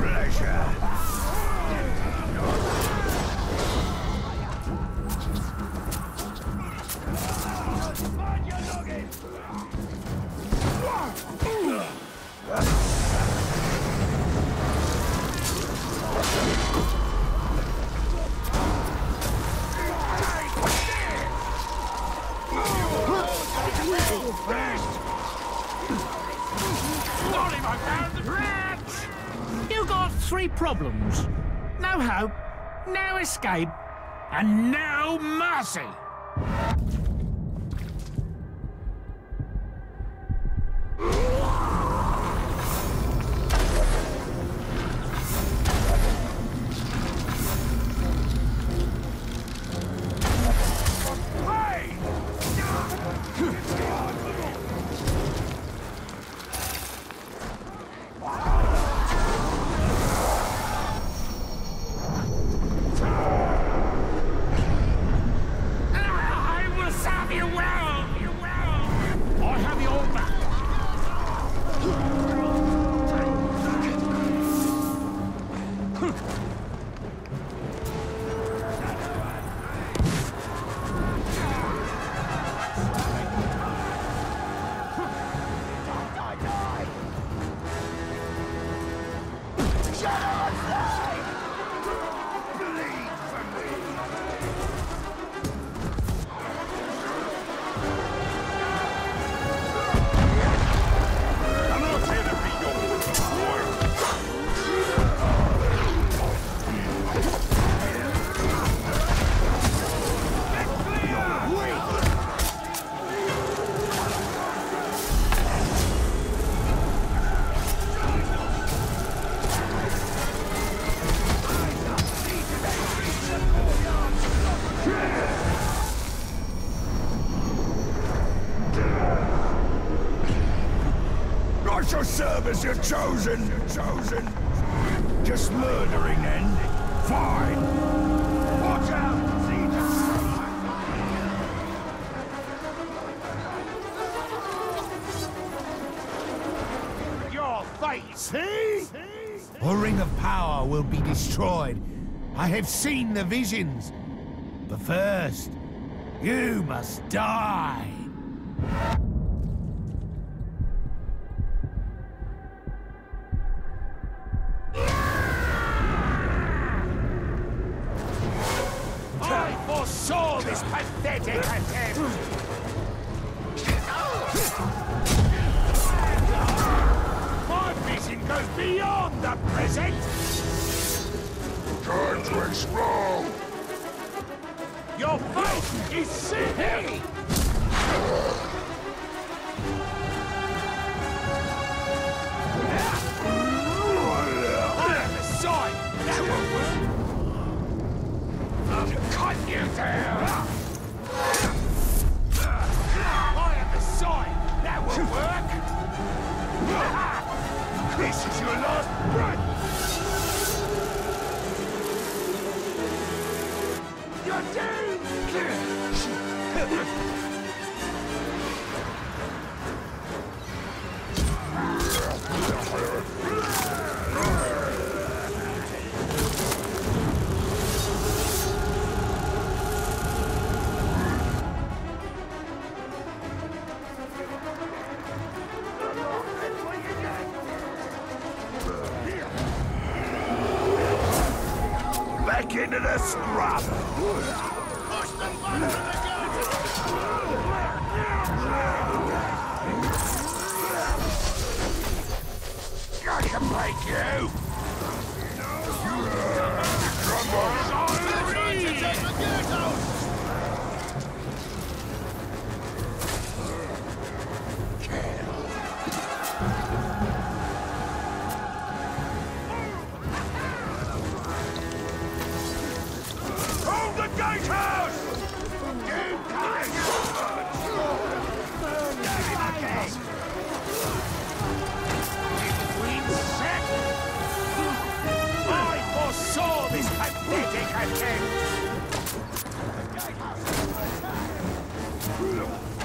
pleasure. Escape, and no mercy. As your chosen, chosen. Just murdering then. Fine. Watch out. Your fate. See? A ring of power will be destroyed. I have seen the visions. But first, you must die. This pathetic attempt. My vision goes beyond the present. Time to explode. Your fate is will. Cut you down! This is your last breath! You're Back like you! Hello.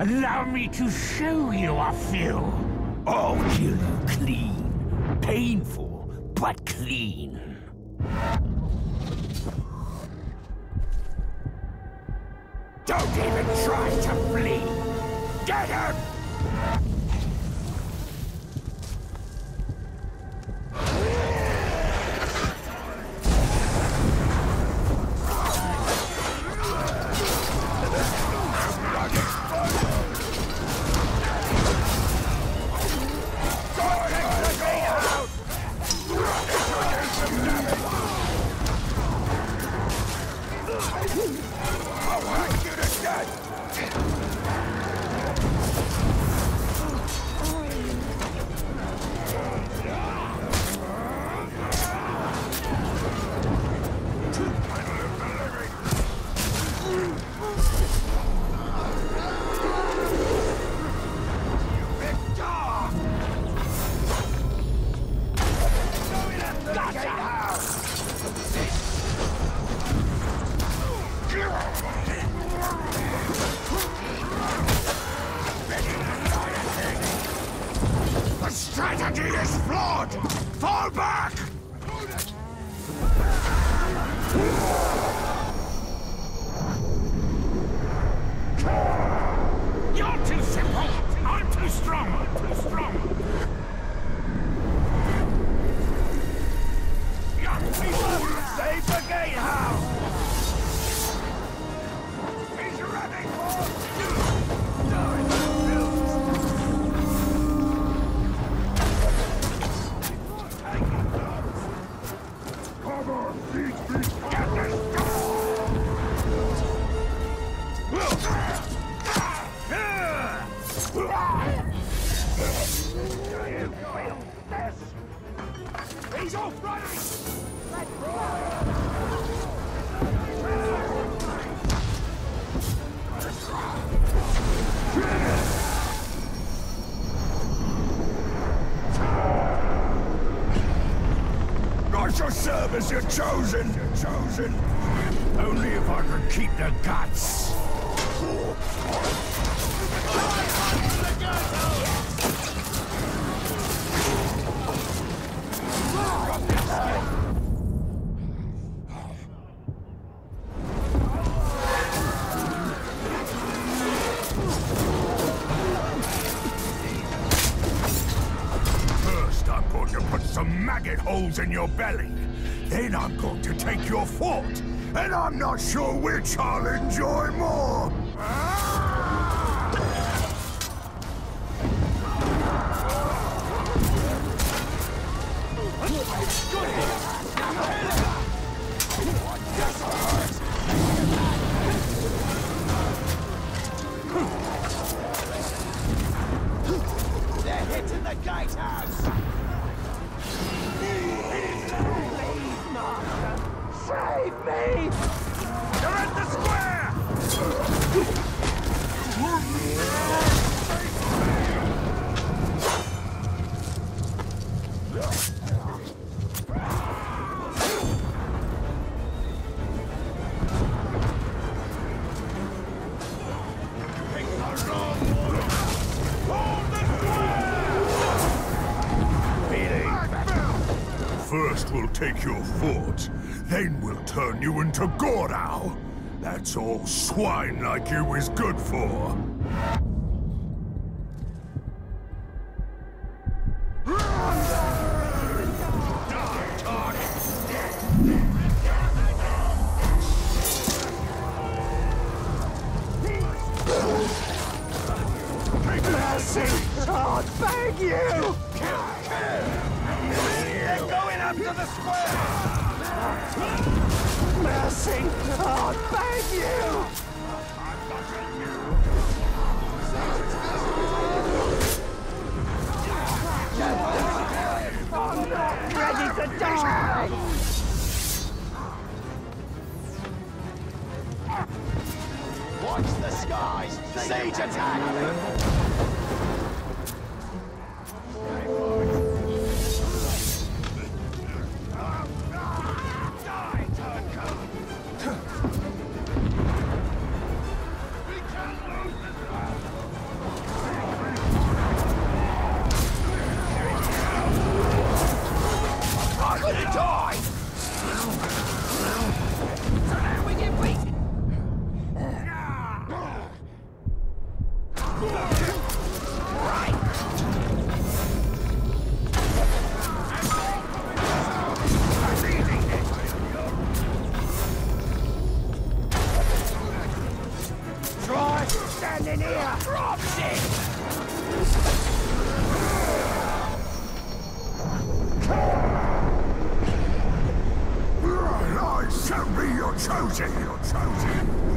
Allow me to show you a few. I'll kill you clean. Painful, but clean. Don't even try to flee! Get him! Chosen, chosen. Only if I can keep the guts. First, I'm going to put some maggot holes in your belly. Then I'm going to take your fort, and I'm not sure which I'll enjoy more. Save me! You're at the square! Save me! take your fort, then we'll turn you into Gordow. That's all swine like you is good for. Oh, beg you! Let go Stab to the square! Mercy! Oh, thank you! I'm not ready to die! Watch the skies! Sage attack!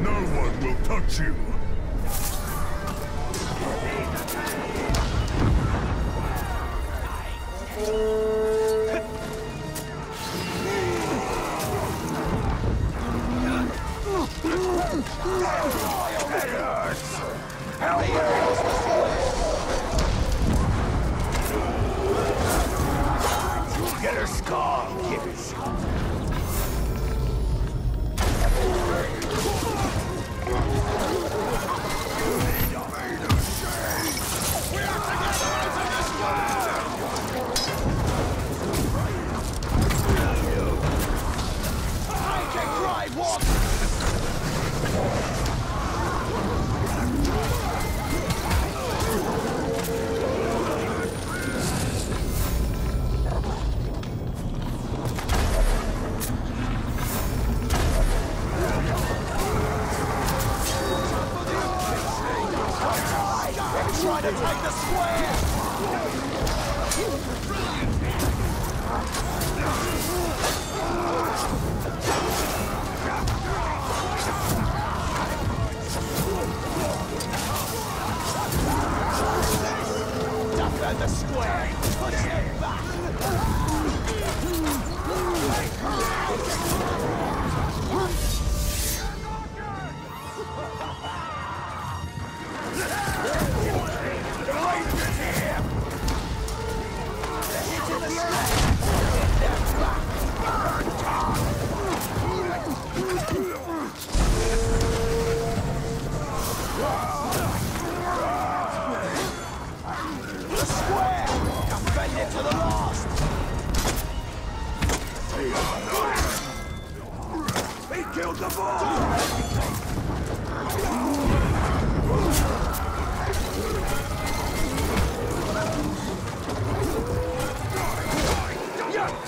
No one will touch you.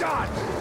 Done!